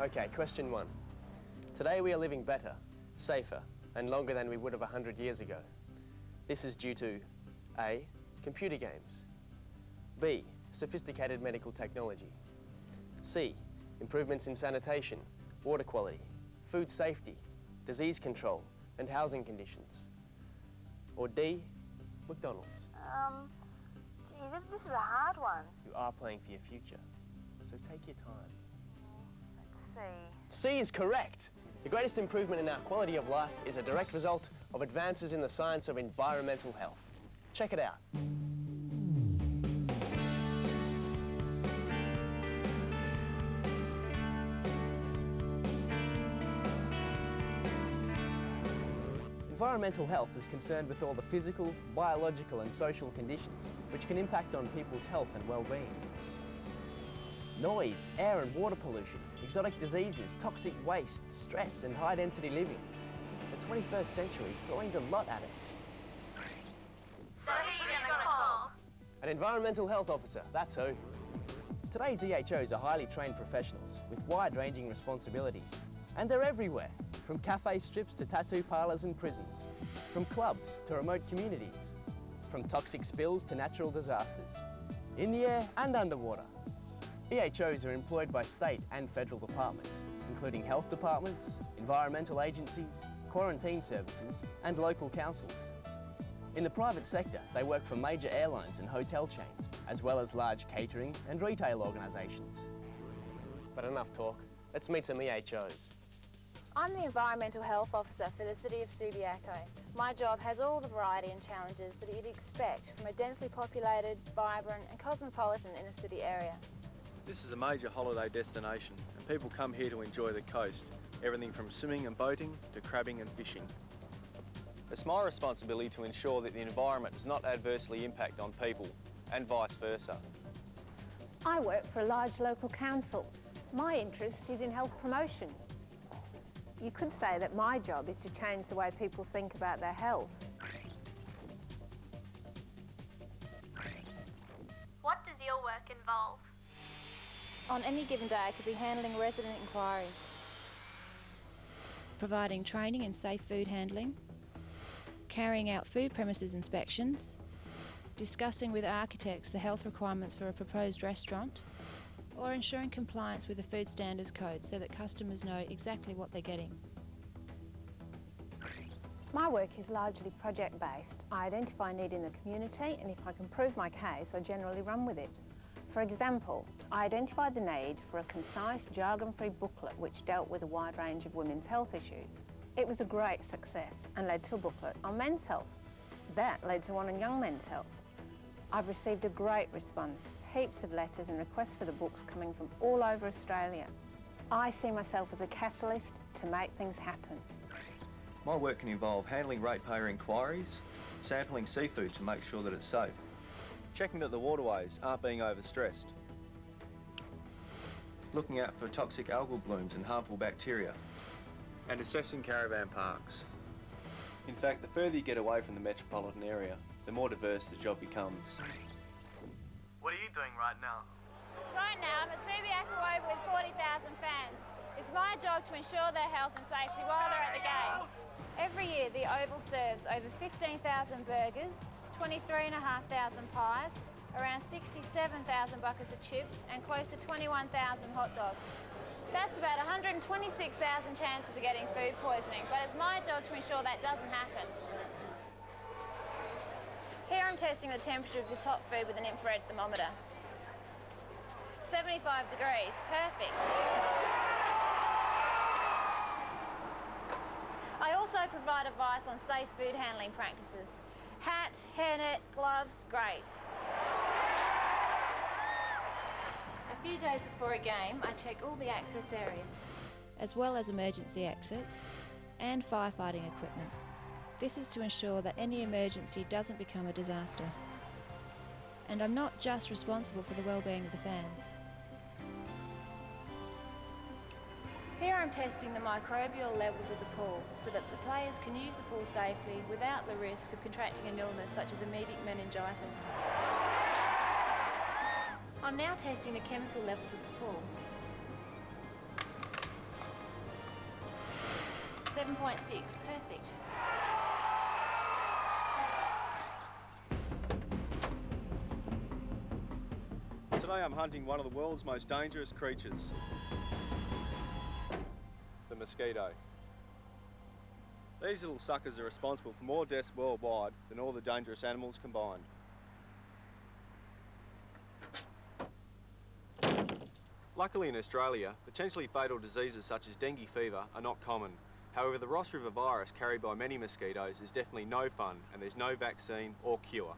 Okay, question one. Today we are living better, safer, and longer than we would have 100 years ago. This is due to A. Computer games. B. Sophisticated medical technology. C. Improvements in sanitation, water quality, food safety, disease control, and housing conditions. Or D. McDonald's. Um, gee, this, this is a hard one. You are playing for your future, so take your time. C is correct. The greatest improvement in our quality of life is a direct result of advances in the science of environmental health. Check it out. Environmental health is concerned with all the physical, biological and social conditions which can impact on people's health and well-being. Noise, air and water pollution, exotic diseases, toxic waste, stress and high-density living. The 21st century is throwing a lot at us. So gonna call? An environmental health officer, that's who. Today's EHOs are highly trained professionals with wide-ranging responsibilities. And they're everywhere, from cafe strips to tattoo parlours and prisons, from clubs to remote communities, from toxic spills to natural disasters, in the air and underwater. EHOs are employed by state and federal departments, including health departments, environmental agencies, quarantine services and local councils. In the private sector, they work for major airlines and hotel chains, as well as large catering and retail organisations. But enough talk. Let's meet some EHOs. I'm the Environmental Health Officer for the City of Subiaco. My job has all the variety and challenges that you'd expect from a densely populated, vibrant and cosmopolitan inner city area. This is a major holiday destination and people come here to enjoy the coast, everything from swimming and boating to crabbing and fishing. It's my responsibility to ensure that the environment does not adversely impact on people and vice versa. I work for a large local council. My interest is in health promotion. You could say that my job is to change the way people think about their health. What does your work involve? On any given day, I could be handling resident inquiries, providing training in safe food handling, carrying out food premises inspections, discussing with architects the health requirements for a proposed restaurant, or ensuring compliance with the Food Standards Code so that customers know exactly what they're getting. My work is largely project-based. I identify a need in the community and if I can prove my case, I generally run with it. For example, I identified the need for a concise, jargon-free booklet which dealt with a wide range of women's health issues. It was a great success and led to a booklet on men's health. That led to one on young men's health. I've received a great response, heaps of letters and requests for the books coming from all over Australia. I see myself as a catalyst to make things happen. My work can involve handling ratepayer inquiries, sampling seafood to make sure that it's safe, checking that the waterways aren't being overstressed, looking out for toxic algal blooms and harmful bacteria, and assessing caravan parks. In fact, the further you get away from the metropolitan area, the more diverse the job becomes. What are you doing right now? Right now, I'm at Subiaco Oval with 40,000 fans. It's my job to ensure their health and safety while they're at the game. Every year, the Oval serves over 15,000 burgers, 23,500 pies, around 67,000 buckets of chips, and close to 21,000 hot dogs. That's about 126,000 chances of getting food poisoning, but it's my job to ensure that doesn't happen. Here I'm testing the temperature of this hot food with an infrared thermometer. 75 degrees, perfect. I also provide advice on safe food handling practices. Hat, hairnet, gloves, great. A few days before a game, I check all the access areas, as well as emergency exits and firefighting equipment. This is to ensure that any emergency doesn't become a disaster. And I'm not just responsible for the well-being of the fans. Here I'm testing the microbial levels of the pool so that the players can use the pool safely without the risk of contracting an illness such as amoebic meningitis. I'm now testing the chemical levels of the pool. 7.6, perfect. Today I'm hunting one of the world's most dangerous creatures, mosquito. These little suckers are responsible for more deaths worldwide than all the dangerous animals combined. Luckily in Australia, potentially fatal diseases such as dengue fever are not common. However, the Ross River virus carried by many mosquitoes is definitely no fun and there's no vaccine or cure.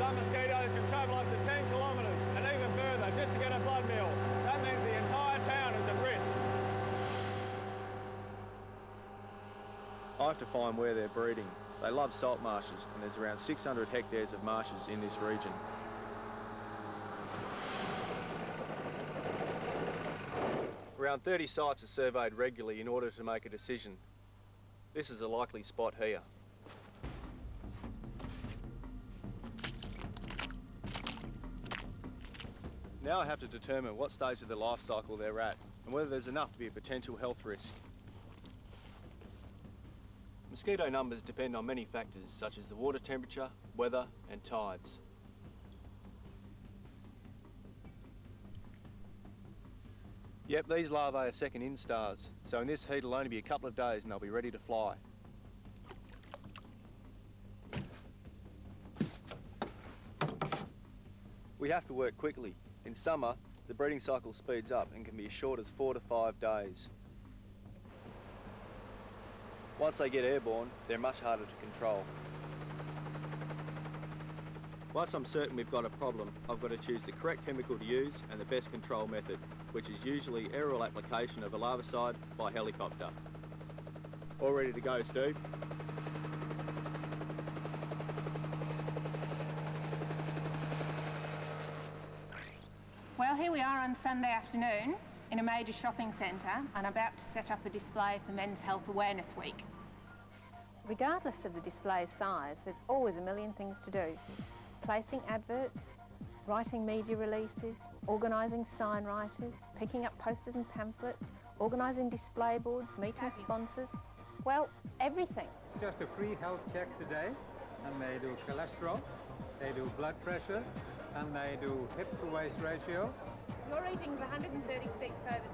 Some mosquitoes can travel up to 10 kilometres and even further just to get a blood meal. That means the entire town is at risk. Have to find where they're breeding. They love salt marshes and there's around 600 hectares of marshes in this region. Around 30 sites are surveyed regularly in order to make a decision. This is a likely spot here. Now I have to determine what stage of the life cycle they're at and whether there's enough to be a potential health risk. Mosquito numbers depend on many factors such as the water temperature, weather and tides. Yep, these larvae are second instars, so in this heat it'll only be a couple of days and they'll be ready to fly. We have to work quickly. In summer, the breeding cycle speeds up and can be as short as four to five days. Once they get airborne, they're much harder to control. Once I'm certain we've got a problem, I've got to choose the correct chemical to use and the best control method, which is usually aerial application of a larvicide by helicopter. All ready to go, Steve? Well, here we are on Sunday afternoon in a major shopping centre and about to set up a display for Men's Health Awareness Week. Regardless of the display's size, there's always a million things to do. Placing adverts, writing media releases, organising sign writers, picking up posters and pamphlets, organising display boards, meeting sponsors. Well, everything. It's just a free health check today, and they do cholesterol, they do blood pressure, and they do hip to waist ratio. Your reading's 136 over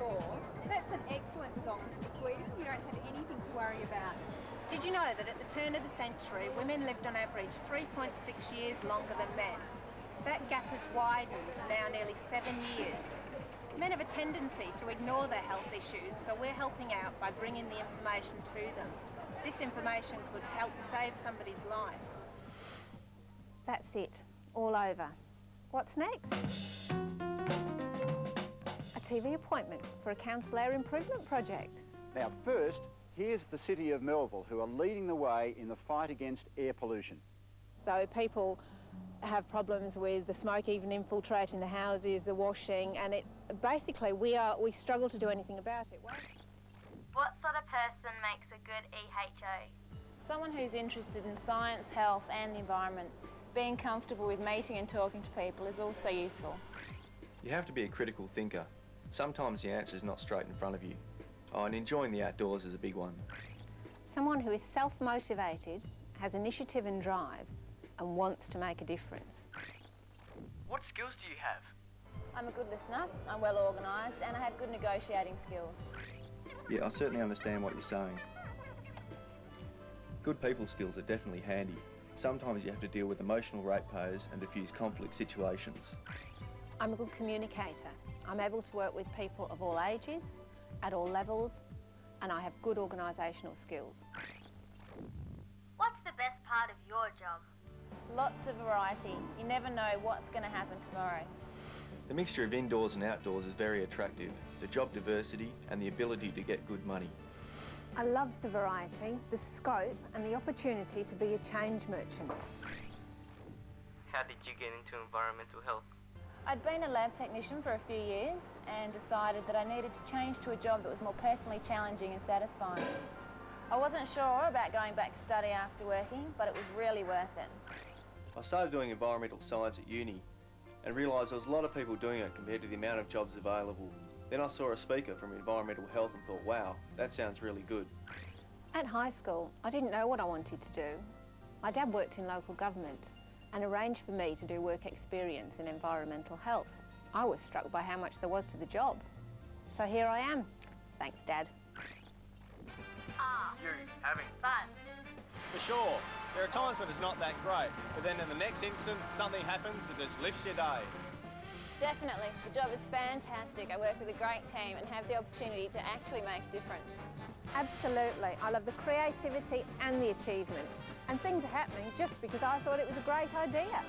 74. That's an excellent result, Mr. Tweedy. You don't have anything to worry about. Did you know that at the turn of the century, women lived on average 3.6 years longer than men? That gap has widened to now nearly seven years. Men have a tendency to ignore their health issues, so we're helping out by bringing the information to them. This information could help save somebody's life. That's it, all over. What's next? A TV appointment for a council air improvement project. Now, first, here's the City of Melville, who are leading the way in the fight against air pollution. So people have problems with the smoke even infiltrating the houses, the washing, and it basically we are we struggle to do anything about it. What sort of person makes a good EHO? Someone who's interested in science, health and the environment. Being comfortable with meeting and talking to people is also useful. You have to be a critical thinker. Sometimes the answer is not straight in front of you. Oh, and enjoying the outdoors is a big one. Someone who is self-motivated, has initiative and drive, and wants to make a difference. What skills do you have? I'm a good listener, I'm well organised and I have good negotiating skills. Yeah, I certainly understand what you're saying. Good people skills are definitely handy. Sometimes you have to deal with emotional ratepayers and diffuse conflict situations. I'm a good communicator. I'm able to work with people of all ages, at all levels, and I have good organisational skills. What's the best part of your job? Lots of variety. You never know what's going to happen tomorrow. The mixture of indoors and outdoors is very attractive. The job diversity and the ability to get good money. I love the variety, the scope, and the opportunity to be a change merchant. How did you get into environmental health? I'd been a lab technician for a few years and decided that I needed to change to a job that was more personally challenging and satisfying. I wasn't sure about going back to study after working, but it was really worth it. I started doing environmental science at uni and realised there was a lot of people doing it compared to the amount of jobs available. Then I saw a speaker from environmental health and thought, wow, that sounds really good. At high school, I didn't know what I wanted to do. My dad worked in local government and arranged for me to do work experience in environmental health. I was struck by how much there was to the job. So here I am. Thanks, Dad. Ah, You having fun. For sure, there are times when it's not that great, but then in the next instant, something happens that just lifts your day. Definitely. The job is fantastic. I work with a great team and have the opportunity to actually make a difference. Absolutely. I love the creativity and the achievement. And things are happening just because I thought it was a great idea.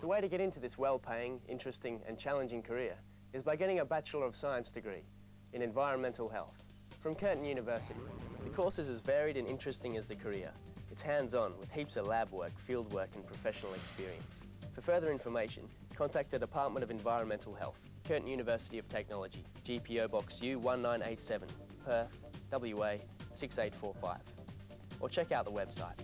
The way to get into this well-paying, interesting and challenging career is by getting a Bachelor of Science degree in Environmental Health from Curtin University. The course is as varied and interesting as the career. It's hands-on with heaps of lab work, field work and professional experience. For further information, contact the Department of Environmental Health, Curtin University of Technology, GPO Box U1987, Perth, WA 6845. Or check out the website